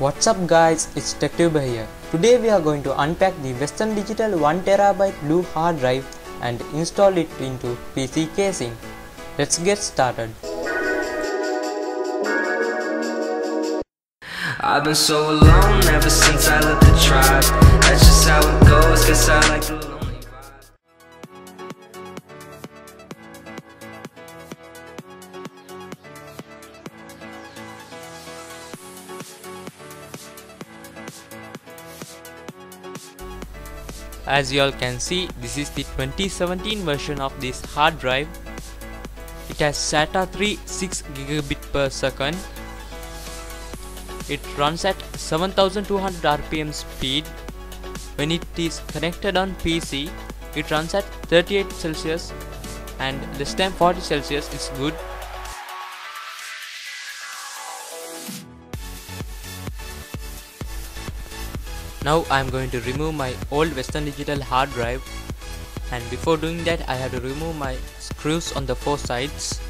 What's up guys, it's TechTuber here. Today we are going to unpack the Western Digital 1TB blue hard drive and install it into PC casing. Let's get started. I've been so alone ever since I left the tribe. As you all can see, this is the 2017 version of this hard drive. It has SATA 3 6 gigabit per second. It runs at 7200 rpm speed. When it is connected on PC, it runs at 38 Celsius and less than 40 Celsius is good. Now I am going to remove my old Western Digital hard drive and before doing that I have to remove my screws on the four sides.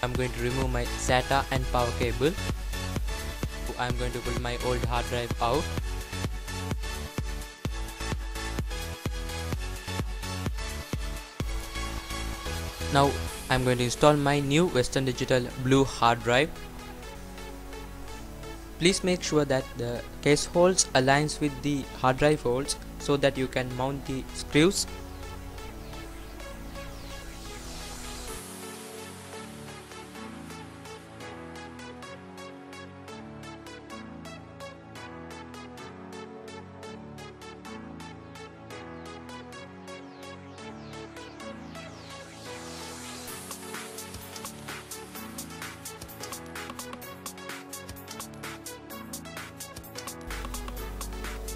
I'm going to remove my SATA and power cable. I'm going to pull my old hard drive out. Now I'm going to install my new Western Digital Blue hard drive. Please make sure that the case holes aligns with the hard drive holes so that you can mount the screws.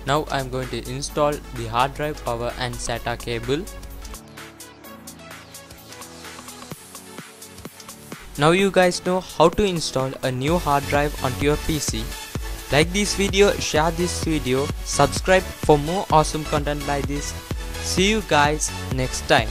Now I am going to install the hard drive power and SATA cable. Now you guys know how to install a new hard drive onto your PC. Like this video, share this video, subscribe for more awesome content like this. See you guys next time.